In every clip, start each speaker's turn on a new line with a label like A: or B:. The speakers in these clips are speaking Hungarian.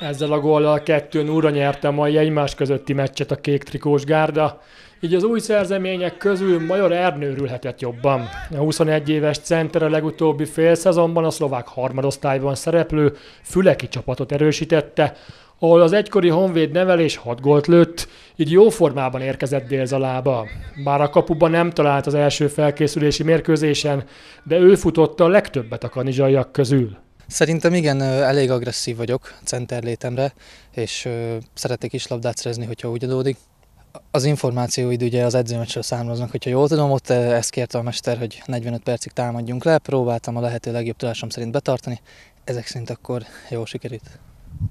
A: Ezzel a góllal 2 0 nyerte a mai egymás közötti meccset a kék trikós gárda, így az új szerzemények közül Major Ernő örülhetett jobban. A 21 éves center a legutóbbi fél szezonban a szlovák harmadosztályban szereplő Füleki csapatot erősítette, ahol az egykori Honvéd nevelés 6 gólt lőtt, így jó formában érkezett Délzalába. Bár a kapuban nem talált az első felkészülési mérkőzésen, de ő futotta a legtöbbet a kanizsaiak közül.
B: Szerintem igen, elég agresszív vagyok center létemre, és szeretek is labdát szerezni, hogyha úgy adódik. Az információid ugye az edzőmeccsről származnak, hogyha jól tudom, ott ezt kérte a mester, hogy 45 percig támadjunk le, próbáltam a lehető legjobb tudásom szerint betartani, ezek szerint akkor jól sikerült.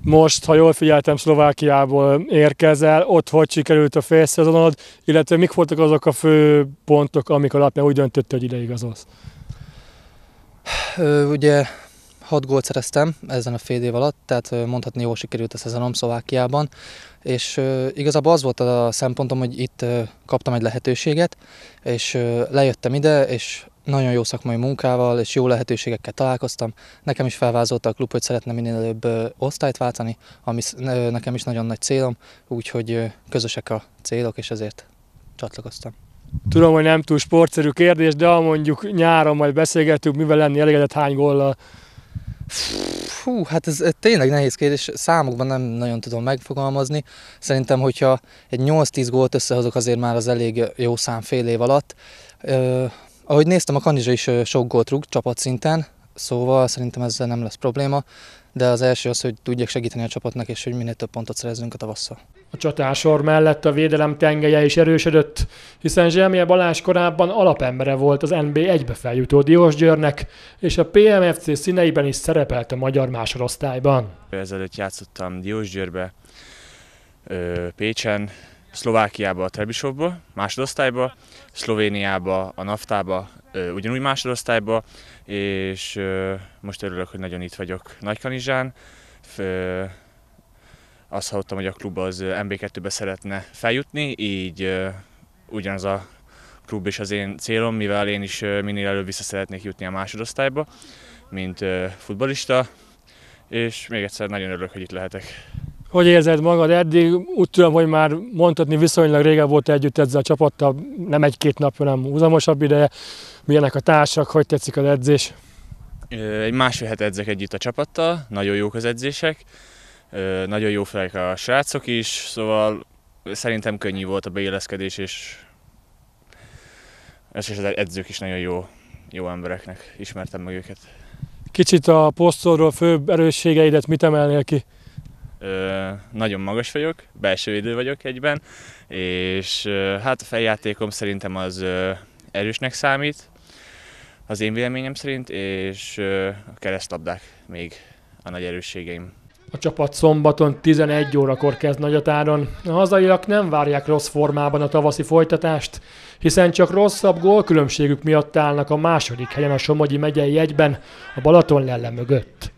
A: Most, ha jól figyeltem, Szlovákiából érkezel, ott hogy sikerült a félszezonod, illetve mik voltak azok a fő pontok, amik alapján úgy döntött, hogy ide igazolsz?
B: Ugye hat gólt szereztem ezen a fél év alatt, tehát mondhatni jól sikerült a szezonom Szlovákiában, és igazából az volt a szempontom, hogy itt kaptam egy lehetőséget, és lejöttem ide, és nagyon jó szakmai munkával és jó lehetőségekkel találkoztam. Nekem is felvázolta a klub, hogy szeretne minél előbb osztályt váltani, ami nekem is nagyon nagy célom, úgyhogy közösek a célok, és ezért csatlakoztam.
A: Tudom, hogy nem túl sportszerű kérdés, de mondjuk nyáron majd beszélgetünk, mivel lenni elégedett hány góllal?
B: Fú, hát ez, ez tényleg nehéz kérdés, számokban nem nagyon tudom megfogalmazni. Szerintem, hogyha egy 8-10 gólt összehozok, azért már az elég jó szám fél év alatt. Ahogy néztem, a Kanizsa is sok gólt rúg csapatszinten, szóval szerintem ezzel nem lesz probléma, de az első az, hogy tudjak segíteni a csapatnak, és hogy minél több pontot szerezzünk a tavasszal.
A: A csatásor mellett a védelem tengelye is erősödött, hiszen Zselmie Balázs korábban alapembere volt az NB 1-be feljutó Diósgyőrnek, és a PMFC színeiben is szerepelt a magyar másodosztályban.
C: Ezelőtt játszottam Diósgyőrbe, Pécsen, Szlovákiába a Trebisovba, másodosztályba, Szlovéniába, a Naftába, ugyanúgy másodosztályba, és most örülök, hogy nagyon itt vagyok Nagykanizsán. Azt hallottam, hogy a klub az MB2-be szeretne feljutni, így ugyanaz a klub is az én célom, mivel én is minél előbb vissza szeretnék jutni a másodosztályba, mint futbalista, és még egyszer nagyon örülök, hogy itt lehetek.
A: Hogy érzed magad eddig? Úgy tudom, hogy már mondhatni viszonylag régen volt együtt ezzel a csapattal, nem egy-két nap, hanem húzamosabb ideje. Milyenek a társak, hogy tetszik az edzés?
C: Egy másfél het edzek együtt a csapattal, nagyon jók az edzések, nagyon jó felek a srácok is, szóval szerintem könnyű volt a beilleszkedés, és, és az edzők is nagyon jó, jó embereknek, ismertem meg őket.
A: Kicsit a posztolról főbb erősségeidet mit emelnél ki?
C: Ö, nagyon magas vagyok, belső idő vagyok egyben, és ö, hát a feljátékom szerintem az ö, erősnek számít, az én véleményem szerint, és ö, a keresztlabdák még a nagy erősségeim.
A: A csapat szombaton 11 órakor kezd Nagyatáron. A hazaiak nem várják rossz formában a tavaszi folytatást, hiszen csak rosszabb gólkülönbségük miatt állnak a második helyen a Somogyi megyei egyben, a Balaton lelle mögött.